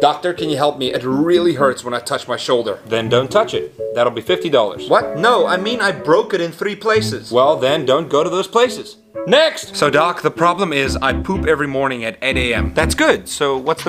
Doctor, can you help me? It really hurts when I touch my shoulder. Then don't touch it. That'll be $50. What? No, I mean I broke it in three places. Well, then don't go to those places. Next! So, Doc, the problem is I poop every morning at 8 a.m. That's good. So what's the